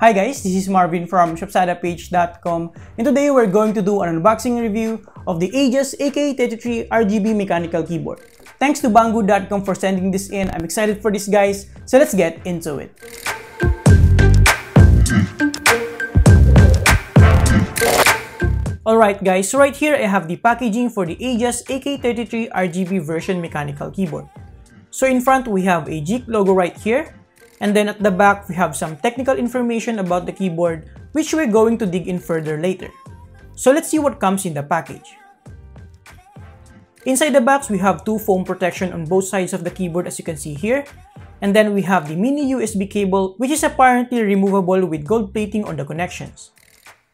Hi guys, this is Marvin from shopzadaph.com and today we're going to do an unboxing review of the Ajazz AK33 RGB mechanical keyboard. Thanks to Banggood.com for sending this in. I'm excited for this guys, so let's get into it. Alright guys, so right here I have the packaging for the Ajazz AK33 RGB version mechanical keyboard. So in front we have a Geek logo right here and then at the back, we have some technical information about the keyboard which we're going to dig in further later. So let's see what comes in the package. Inside the box, we have two foam protection on both sides of the keyboard as you can see here. And then we have the mini USB cable which is apparently removable with gold plating on the connections.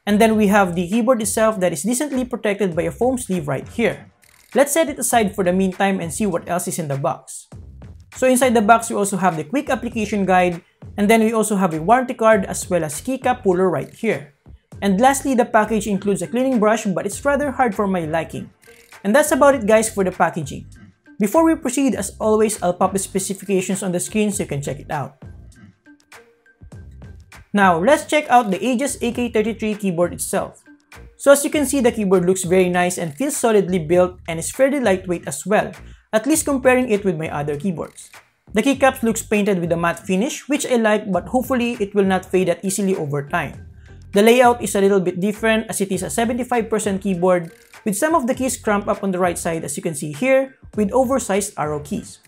And then we have the keyboard itself that is decently protected by a foam sleeve right here. Let's set it aside for the meantime and see what else is in the box. So inside the box, we also have the quick application guide, and then we also have a warranty card as well as keycap puller right here. And lastly, the package includes a cleaning brush but it's rather hard for my liking. And that's about it guys for the packaging. Before we proceed, as always, I'll pop the specifications on the screen so you can check it out. Now, let's check out the Ajazz AK33 keyboard itself. So as you can see, the keyboard looks very nice and feels solidly built and is fairly lightweight as well, at least comparing it with my other keyboards. The keycaps looks painted with a matte finish, which I like but hopefully it will not fade that easily over time. The layout is a little bit different as it is a 75% keyboard with some of the keys cramped up on the right side as you can see here with oversized arrow keys.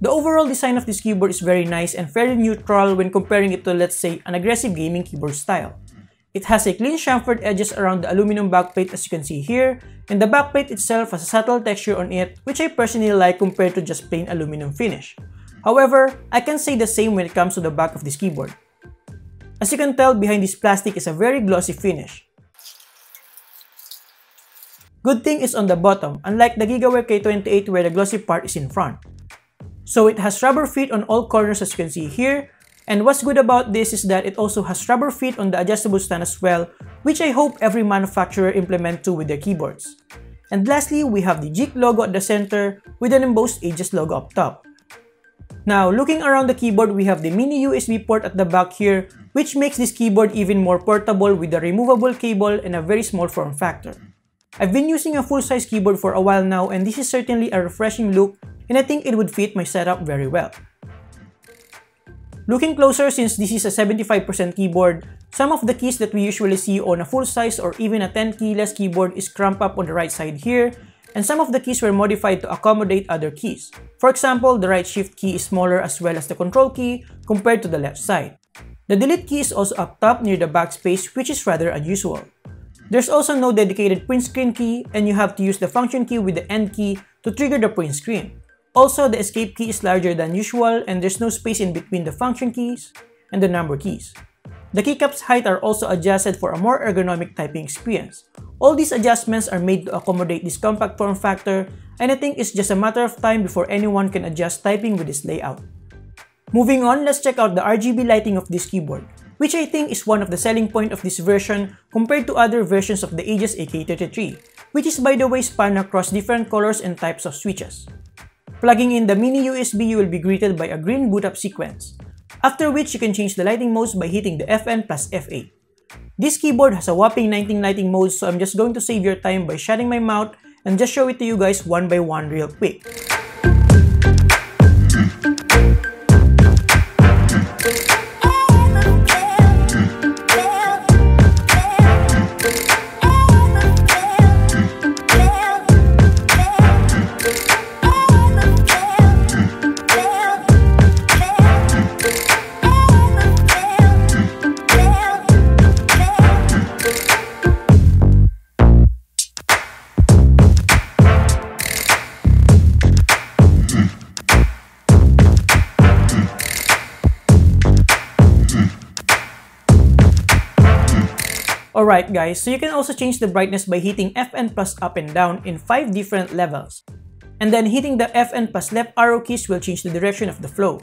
The overall design of this keyboard is very nice and fairly neutral when comparing it to let's say an aggressive gaming keyboard style. It has a clean chamfered edges around the aluminum backplate as you can see here, and the backplate itself has a subtle texture on it which I personally like compared to just plain aluminum finish. However, I can say the same when it comes to the back of this keyboard. As you can tell, behind this plastic is a very glossy finish. Good thing is on the bottom, unlike the Gigaware K28 where the glossy part is in front. So it has rubber feet on all corners as you can see here, and what's good about this is that it also has rubber feet on the adjustable stand as well, which I hope every manufacturer implement too with their keyboards. And lastly, we have the Geek logo at the center with an embossed Ajazz logo up top. Now, looking around the keyboard, we have the mini USB port at the back here, which makes this keyboard even more portable with a removable cable and a very small form factor. I've been using a full-size keyboard for a while now and this is certainly a refreshing look and I think it would fit my setup very well. Looking closer, since this is a 75% keyboard, some of the keys that we usually see on a full-size or even a tenkeyless keyboard is cramped up on the right side here, and some of the keys were modified to accommodate other keys. For example, the right shift key is smaller as well as the control key compared to the left side. The delete key is also up top near the backspace which is rather unusual. There's also no dedicated print screen key and you have to use the function key with the end key to trigger the print screen. Also, the escape key is larger than usual and there's no space in between the function keys and the number keys. The keycap's height are also adjusted for a more ergonomic typing experience. All these adjustments are made to accommodate this compact form factor and I think it's just a matter of time before anyone can adjust typing with this layout. Moving on, let's check out the RGB lighting of this keyboard, which I think is one of the selling point of this version compared to other versions of the Ajazz AK33, which is by the way spanned across different colors and types of switches. Plugging in the mini USB, you will be greeted by a green boot up sequence, after which you can change the lighting modes by hitting the FN plus F8. This keyboard has a whopping 19 lighting modes so I'm just going to save your time by shutting my mouth and just show it to you guys one by one real quick. Alright guys, so you can also change the brightness by hitting FN plus up and down in 5 different levels. And then hitting the FN plus left arrow keys will change the direction of the flow.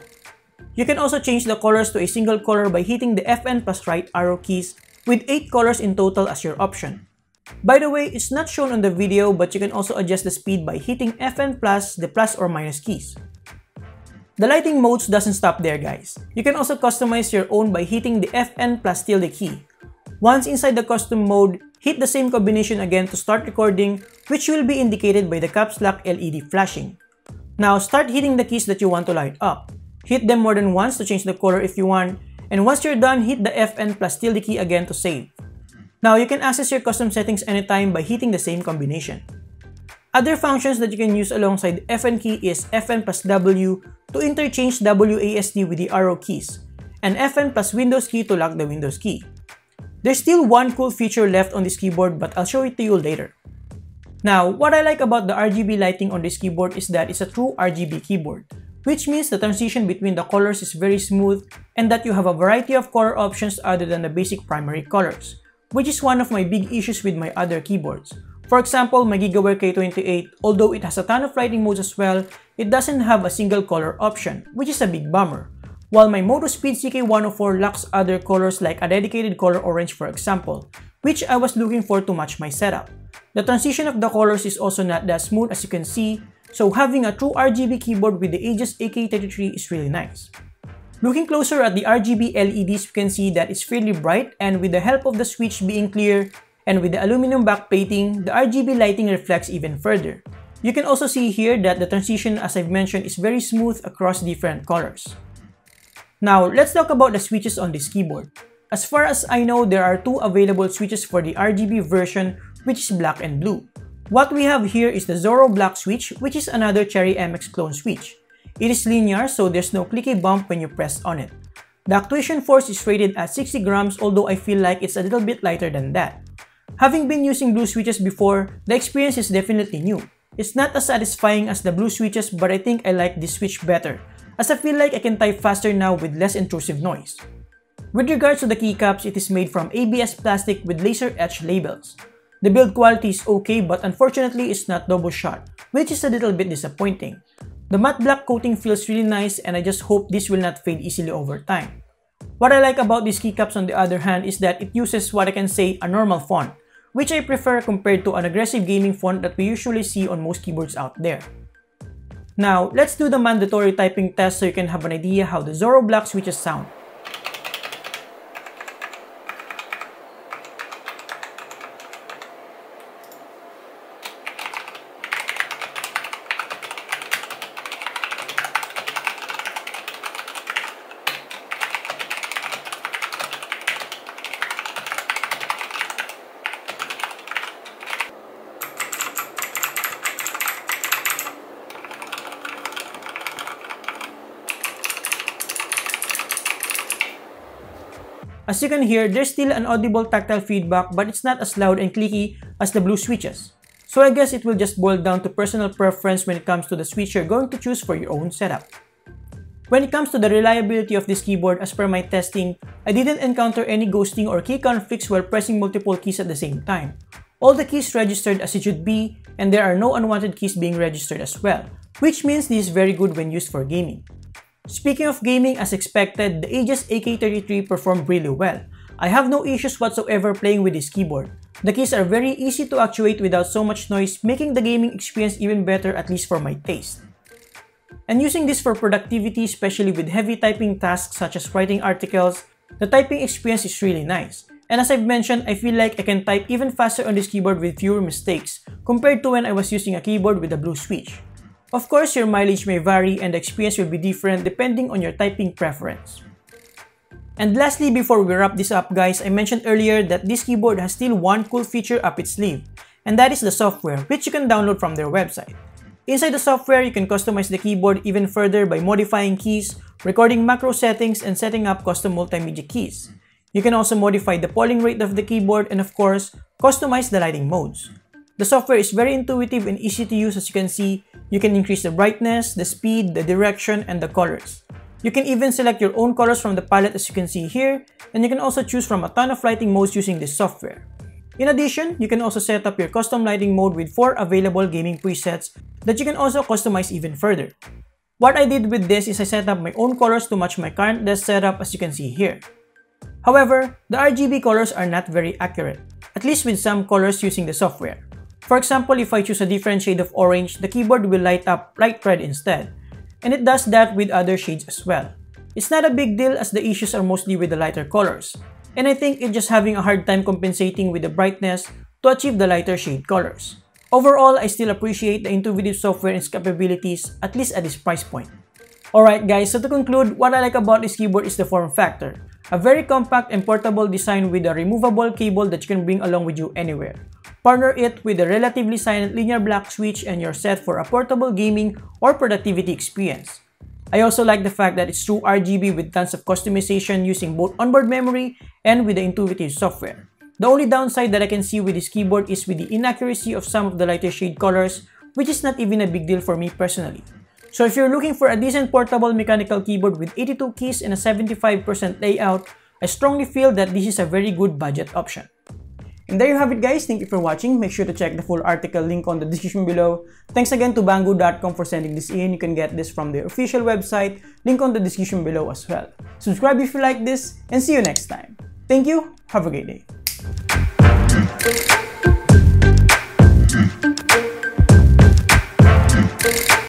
You can also change the colors to a single color by hitting the FN plus right arrow keys with 8 colors in total as your option. By the way, it's not shown on the video but you can also adjust the speed by hitting FN plus the plus or minus keys. The lighting modes doesn't stop there guys. You can also customize your own by hitting the FN plus tilde key. Once inside the custom mode, hit the same combination again to start recording which will be indicated by the caps lock LED flashing. Now start hitting the keys that you want to light up. Hit them more than once to change the color if you want, and once you're done, hit the FN plus tilde key again to save. Now you can access your custom settings anytime by hitting the same combination. Other functions that you can use alongside FN key is FN plus W to interchange WASD with the arrow keys, and FN plus Windows key to lock the Windows key. There's still one cool feature left on this keyboard but I'll show it to you later. Now, what I like about the RGB lighting on this keyboard is that it's a true RGB keyboard, which means the transition between the colors is very smooth and that you have a variety of color options other than the basic primary colors, which is one of my big issues with my other keyboards. For example, my Gigaware K28, although it has a ton of lighting modes as well, it doesn't have a single color option, which is a big bummer. While my Motospeed CK104 lacks other colors like a dedicated color orange for example, which I was looking for to match my setup. The transition of the colors is also not that smooth as you can see, so having a true RGB keyboard with the Ajazz AK33 is really nice. Looking closer at the RGB LEDs, you can see that it's fairly bright and with the help of the switch being clear and with the aluminum back backplating, the RGB lighting reflects even further. You can also see here that the transition as I've mentioned is very smooth across different colors. Now, let's talk about the switches on this keyboard. As far as I know, there are two available switches for the RGB version which is black and blue. What we have here is the Zorro Black switch, which is another Cherry MX clone switch. It is linear, so there's no clicky bump when you press on it. The actuation force is rated at 60 grams, although I feel like it's a little bit lighter than that. Having been using blue switches before, the experience is definitely new. It's not as satisfying as the blue switches, but I think I like this switch better, as I feel like I can type faster now with less intrusive noise. With regards to the keycaps, it is made from ABS plastic with laser etched labels. The build quality is okay but unfortunately it's not double shot, which is a little bit disappointing. The matte black coating feels really nice and I just hope this will not fade easily over time. What I like about these keycaps on the other hand is that it uses what I can say a normal font, which I prefer compared to an aggressive gaming font that we usually see on most keyboards out there. Now, let's do the mandatory typing test so you can have an idea how the Zorro Black switches sound. As you can hear, there's still an audible tactile feedback but it's not as loud and clicky as the blue switches. So I guess it will just boil down to personal preference when it comes to the switch you're going to choose for your own setup. When it comes to the reliability of this keyboard as per my testing, I didn't encounter any ghosting or key conflicts while pressing multiple keys at the same time. All the keys registered as it should be and there are no unwanted keys being registered as well, which means this is very good when used for gaming. Speaking of gaming, as expected, the Ajazz AK33 performed really well. I have no issues whatsoever playing with this keyboard. The keys are very easy to actuate without so much noise, making the gaming experience even better at least for my taste. And using this for productivity, especially with heavy typing tasks such as writing articles, the typing experience is really nice. And as I've mentioned, I feel like I can type even faster on this keyboard with fewer mistakes compared to when I was using a keyboard with a blue switch. Of course, your mileage may vary and the experience will be different depending on your typing preference. And lastly, before we wrap this up guys, I mentioned earlier that this keyboard has still one cool feature up its sleeve, and that is the software, which you can download from their website. Inside the software, you can customize the keyboard even further by modifying keys, recording macro settings, and setting up custom multimedia keys. You can also modify the polling rate of the keyboard and of course, customize the lighting modes. The software is very intuitive and easy to use as you can see. You can increase the brightness, the speed, the direction, and the colors. You can even select your own colors from the palette as you can see here, and you can also choose from a ton of lighting modes using this software. In addition, you can also set up your custom lighting mode with 4 available gaming presets that you can also customize even further. What I did with this is I set up my own colors to match my current desk setup as you can see here. However, the RGB colors are not very accurate, at least with some colors using the software. For example, if I choose a different shade of orange, the keyboard will light up light red instead. and it does that with other shades as well. It's not a big deal as the issues are mostly with the lighter colors, and I think it's just having a hard time compensating with the brightness to achieve the lighter shade colors. Overall, I still appreciate the Intuitive software and its capabilities, at least at this price point. Alright guys, so to conclude, what I like about this keyboard is the form factor. A very compact and portable design with a removable cable that you can bring along with you anywhere. Partner it with a relatively silent linear black switch and you're set for a portable gaming or productivity experience. I also like the fact that it's true RGB with tons of customization using both onboard memory and with the Intuitive software. The only downside that I can see with this keyboard is with the inaccuracy of some of the lighter shade colors, which is not even a big deal for me personally. So if you're looking for a decent portable mechanical keyboard with 82 keys and a 75% layout, I strongly feel that this is a very good budget option. And there you have it guys, thank you for watching. Make sure to check the full article link on the description below. Thanks again to Banggood.com for sending this in. You can get this from their official website, link on the description below as well. Subscribe if you like this, and see you next time. Thank you, have a great day.